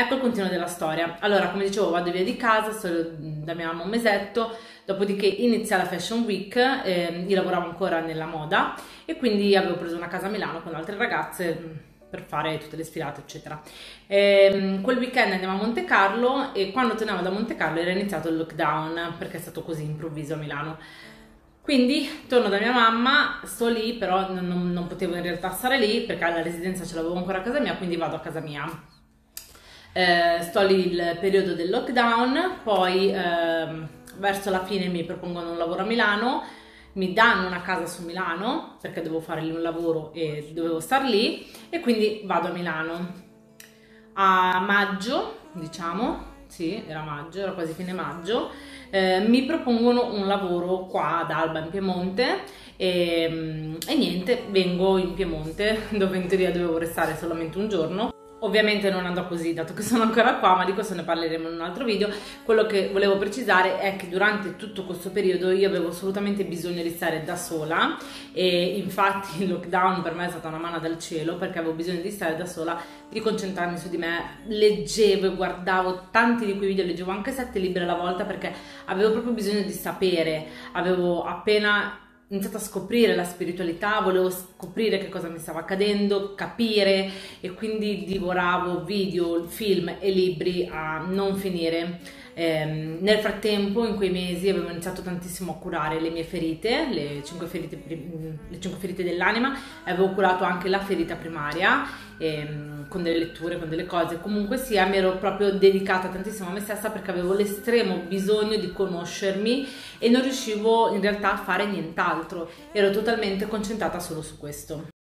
Ecco il continuo della storia. Allora, come dicevo, vado via di casa, sto da mia mamma un mesetto, dopodiché inizia la Fashion Week, eh, io lavoravo ancora nella moda e quindi avevo preso una casa a Milano con altre ragazze mm, per fare tutte le sfilate, eccetera. E, ehm, quel weekend andiamo a Monte Carlo e quando torniamo da Monte Carlo era iniziato il lockdown perché è stato così improvviso a Milano. Quindi torno da mia mamma, sto lì, però non, non potevo in realtà stare lì perché la residenza ce l'avevo ancora a casa mia, quindi vado a casa mia eh, sto lì il periodo del lockdown, poi eh, verso la fine mi propongono un lavoro a Milano, mi danno una casa su Milano perché devo fare lì un lavoro e dovevo star lì e quindi vado a Milano. A maggio, diciamo, sì, era maggio, era quasi fine maggio, eh, mi propongono un lavoro qua ad Alba in Piemonte e, e niente, vengo in Piemonte dove in teoria dovevo restare solamente un giorno Ovviamente non andrò così, dato che sono ancora qua, ma di questo ne parleremo in un altro video. Quello che volevo precisare è che durante tutto questo periodo io avevo assolutamente bisogno di stare da sola e infatti il lockdown per me è stata una mano dal cielo perché avevo bisogno di stare da sola, di concentrarmi su di me, leggevo e guardavo tanti di quei video, leggevo anche sette libri alla volta perché avevo proprio bisogno di sapere, avevo appena iniziato a scoprire la spiritualità, volevo scoprire che cosa mi stava accadendo, capire e quindi divoravo video, film e libri a non finire. Eh, nel frattempo, in quei mesi, avevo iniziato tantissimo a curare le mie ferite, le cinque ferite, le cinque ferite dell'anima, avevo curato anche la ferita primaria ehm, con delle letture, con delle cose. Comunque sia, mi ero proprio dedicata tantissimo a me stessa perché avevo l'estremo bisogno di conoscermi e non riuscivo in realtà a fare nient'altro. Ero totalmente concentrata solo su questo.